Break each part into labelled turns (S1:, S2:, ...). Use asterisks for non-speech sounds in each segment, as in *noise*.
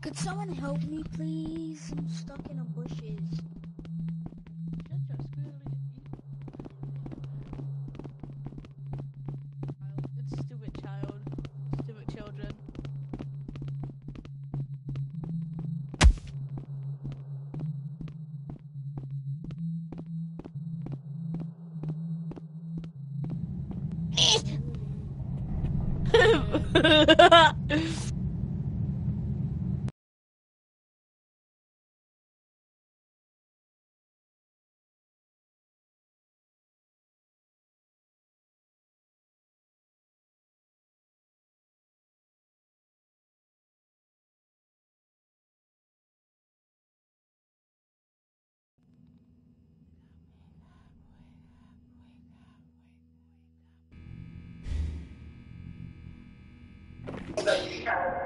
S1: Could someone help me, please? I'm stuck in the bushes.
S2: future.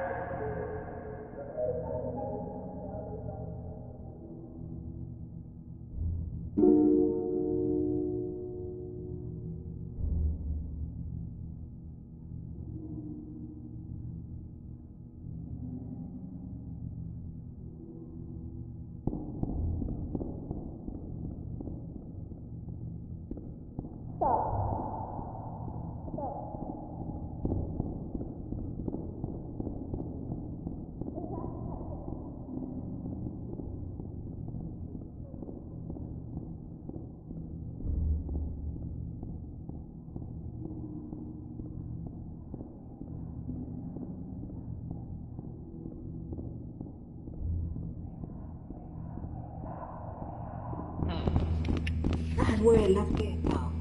S2: abuelas que
S3: he estado.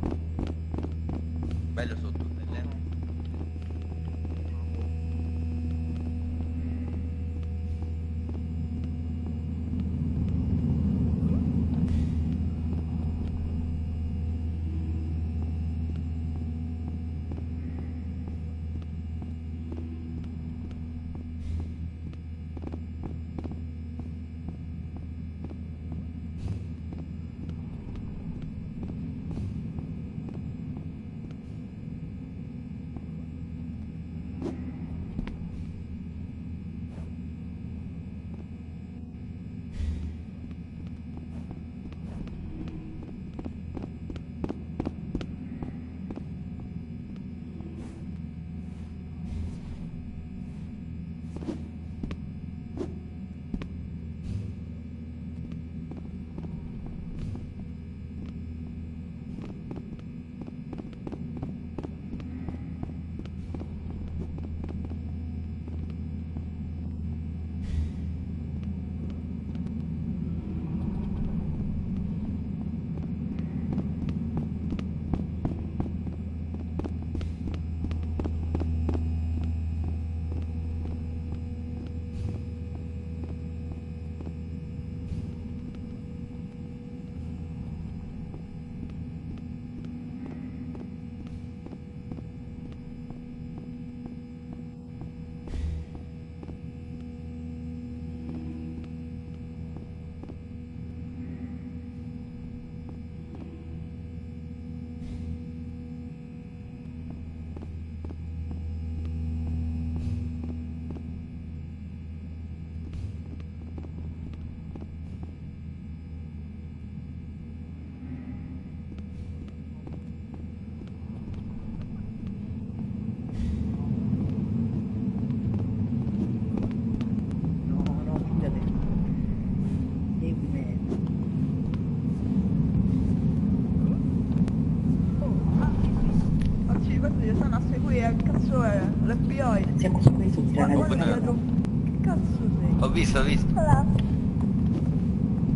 S3: Delle.
S4: che cazzo è? L'FBI?
S2: Siamo su questo
S4: Ma
S2: tirare
S4: guarda,
S2: il
S4: vedo- Che cazzo sei?
S3: Ho visto, ho visto.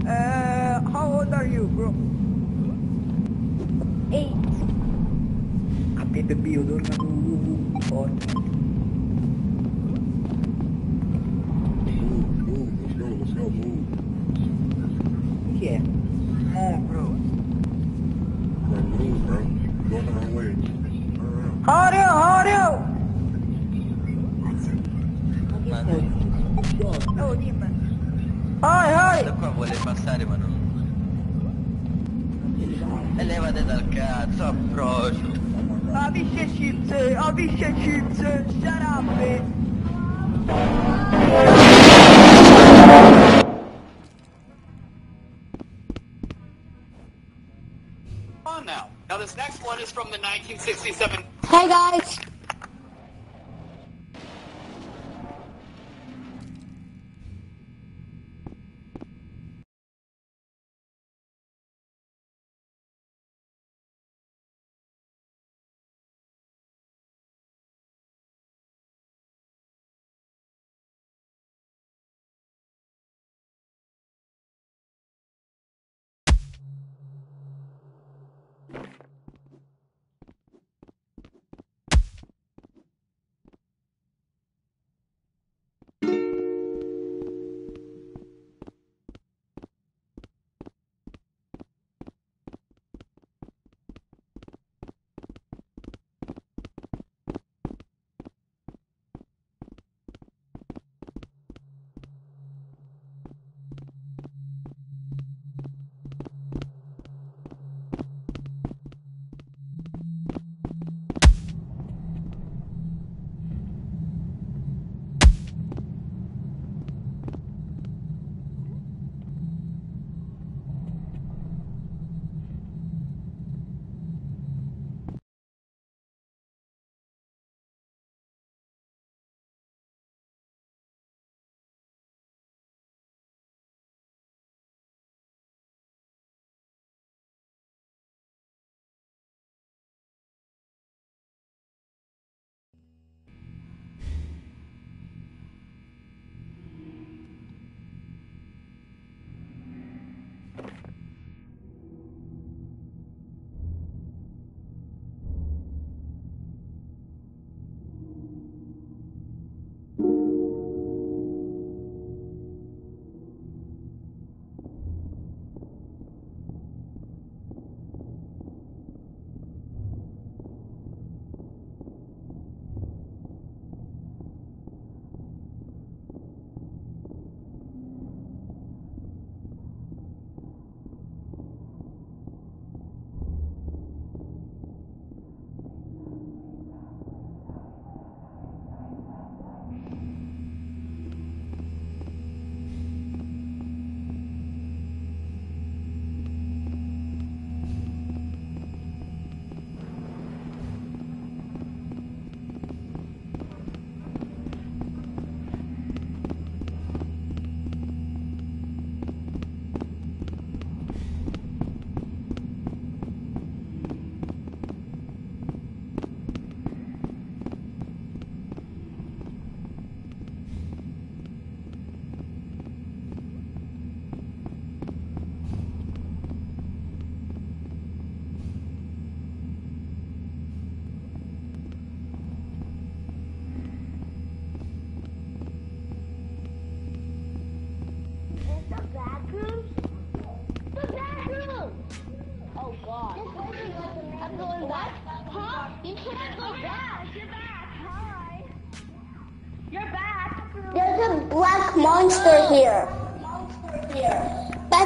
S4: Eh, how old are you, bro?
S5: Eight.
S2: A Pepe Bio, torna tu forte.
S4: Oh, dimmi. Hai, hai!
S3: Da qua vuole passare ma non... E levate dal cazzo, approccio.
S4: Avisce chips, avisce chips, shut up! eh.
S6: on now. Now this next one is from the 1967
S5: Hey guys.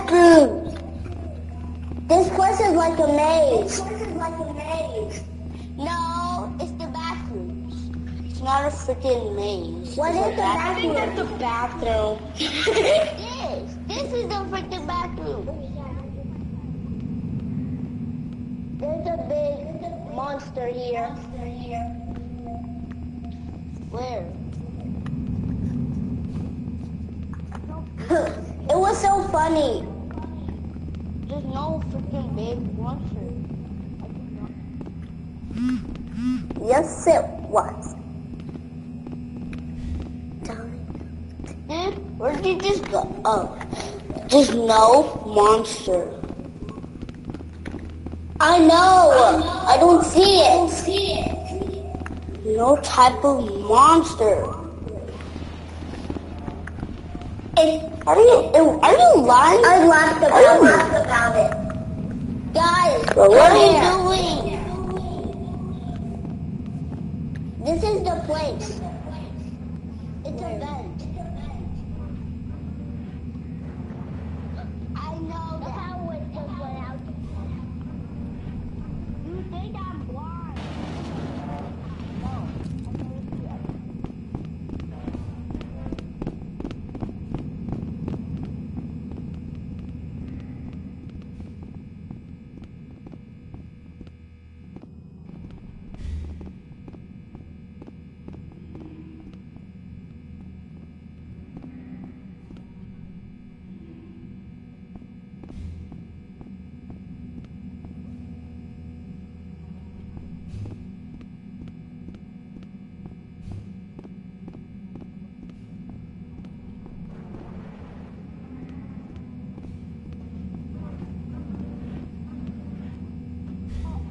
S5: Backroom. This place is like a maze. No, it's the bathrooms. It's not a freaking maze. What is the bathroom? I think that's the bathroom. *laughs* yes, this is the freaking bathroom. There's a big monster here. Where? *laughs* it was so funny. No freaking big monster. Yes, it was. Where did you just go? Oh, there's no monster. I know. I don't see it. No type of monster. Are you are you lying? I laughed about, about it. Guys,
S2: Well,
S5: what are you doing? This is the place. It's a vent. I know that. how it just went out. You think I'm blind? No. I can't see it.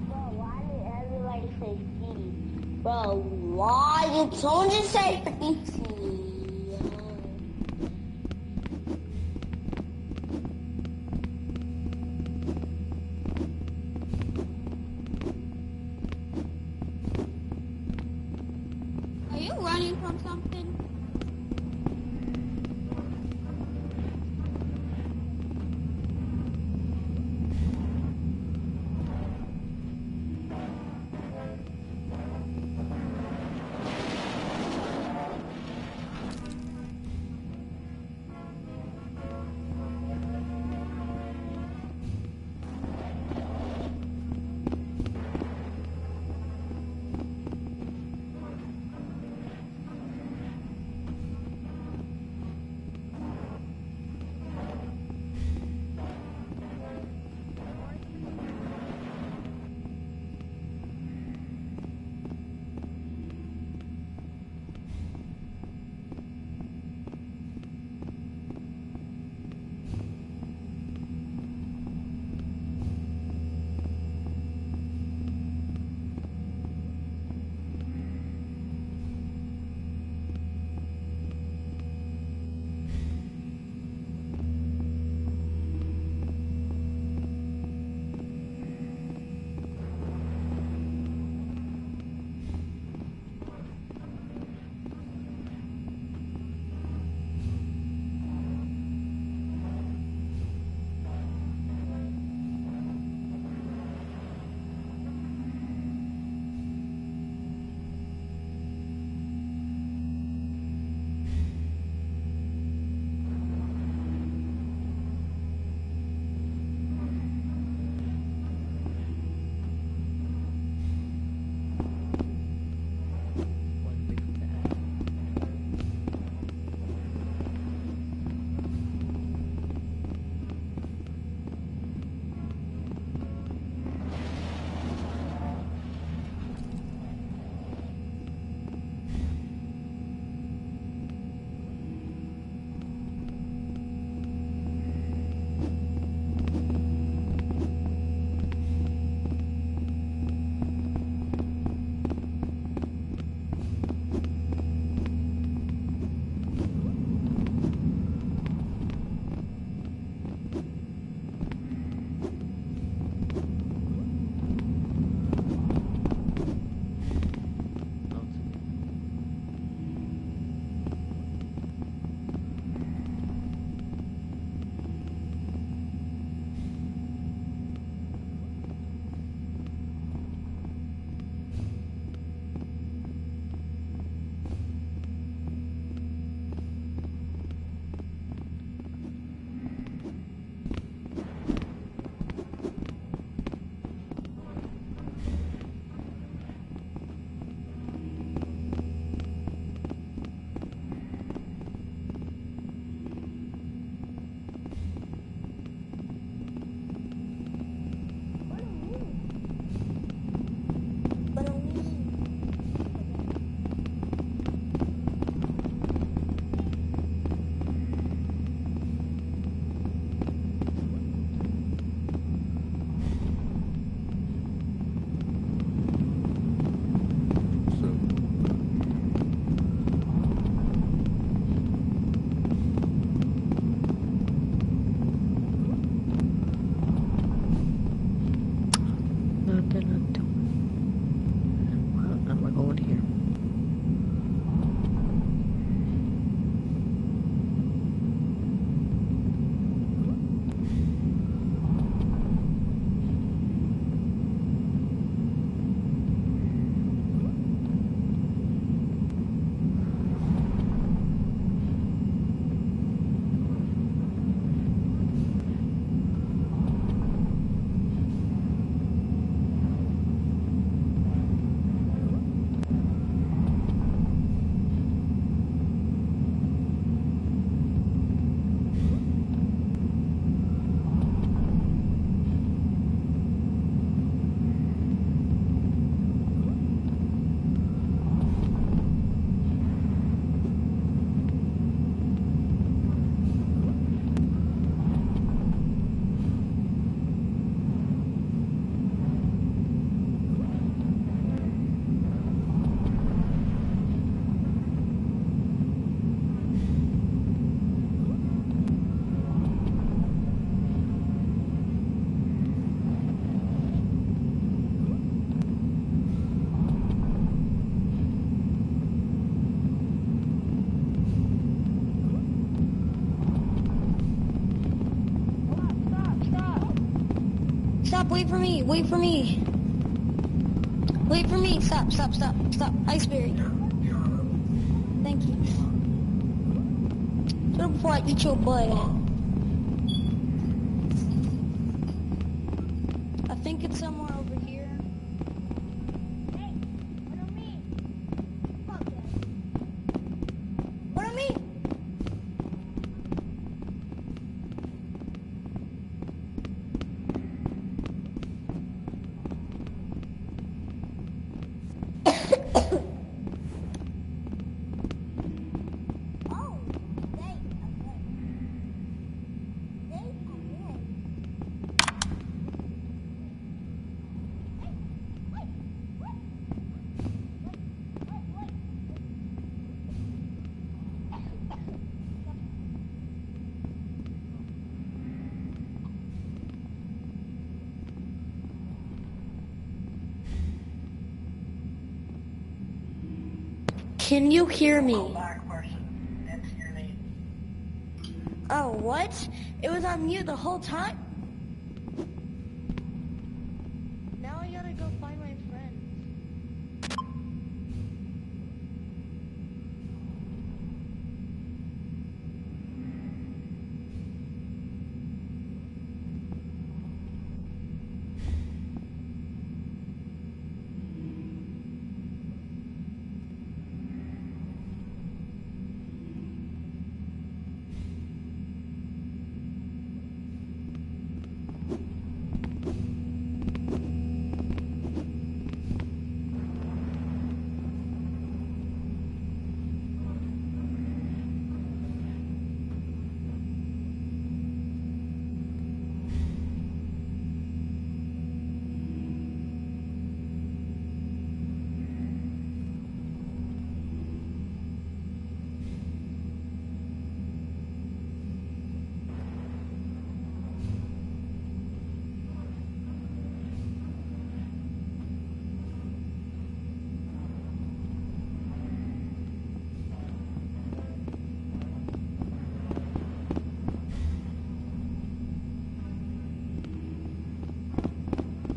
S5: Bro, why did everybody say C? Bro, why did someone just say freaking
S7: wait for me, wait for me. Wait for me, stop, stop, stop, stop. Iceberry. Thank you. It before I eat your butt. I think it's somewhere over here.
S8: Hey, what do you mean? Fuck that.
S7: What do me?
S8: Oh, they, okay. They, okay.
S7: Can you hear me?
S2: Black person. That's your name.
S7: Oh, what? It was on mute the whole time?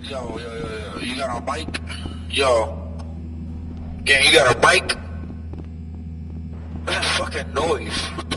S9: Yo, yo, yo, yo, you got a bike? Yo. Yeah, you got a bike? That fucking noise. What